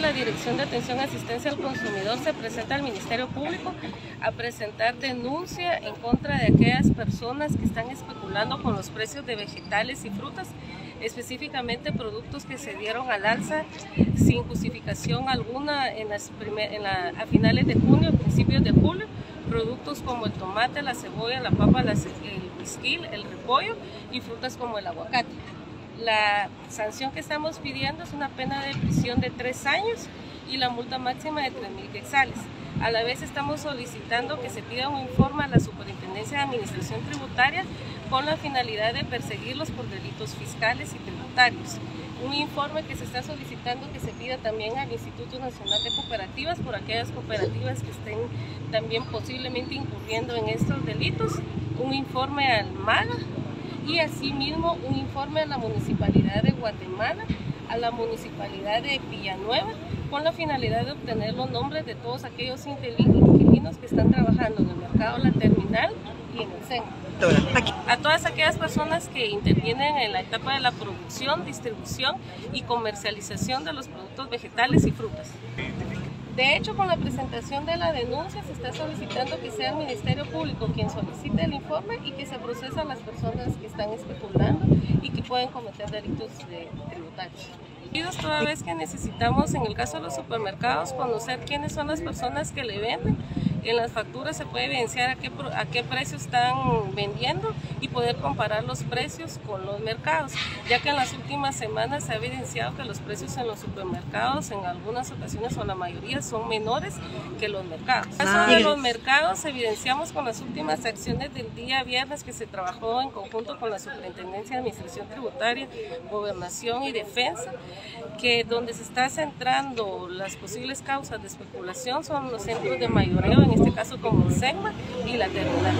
la Dirección de Atención Asistencia al Consumidor se presenta al Ministerio Público a presentar denuncia en contra de aquellas personas que están especulando con los precios de vegetales y frutas, específicamente productos que se dieron al alza sin justificación alguna en las en a finales de junio, principios de julio, productos como el tomate, la cebolla, la papa, el whisky, el repollo y frutas como el aguacate. La sanción que estamos pidiendo es una pena de prisión de tres años y la multa máxima de 3.000 quetzales. A la vez estamos solicitando que se pida un informe a la Superintendencia de Administración Tributaria con la finalidad de perseguirlos por delitos fiscales y tributarios. Un informe que se está solicitando que se pida también al Instituto Nacional de Cooperativas por aquellas cooperativas que estén también posiblemente incurriendo en estos delitos. Un informe al MAGA y asimismo un informe a la Municipalidad de Guatemala, a la Municipalidad de Villanueva, con la finalidad de obtener los nombres de todos aquellos inquilinos que están trabajando en el mercado La Terminal y en el centro. A todas aquellas personas que intervienen en la etapa de la producción, distribución y comercialización de los productos vegetales y frutas. De hecho, con la presentación de la denuncia se está solicitando que sea el Ministerio Público quien solicite el informe y que se procesen a las personas que están especulando y que pueden cometer delitos de tributarios. Toda vez que necesitamos, en el caso de los supermercados, conocer quiénes son las personas que le venden en las facturas se puede evidenciar a qué, a qué precio están vendiendo y poder comparar los precios con los mercados, ya que en las últimas semanas se ha evidenciado que los precios en los supermercados en algunas ocasiones o la mayoría son menores que los mercados. En caso de los mercados evidenciamos con las últimas acciones del día viernes que se trabajó en conjunto con la Superintendencia de Administración Tributaria, Gobernación y Defensa, que donde se está centrando las posibles causas de especulación son los centros de mayoreo en este caso como SEGMA y la terminal.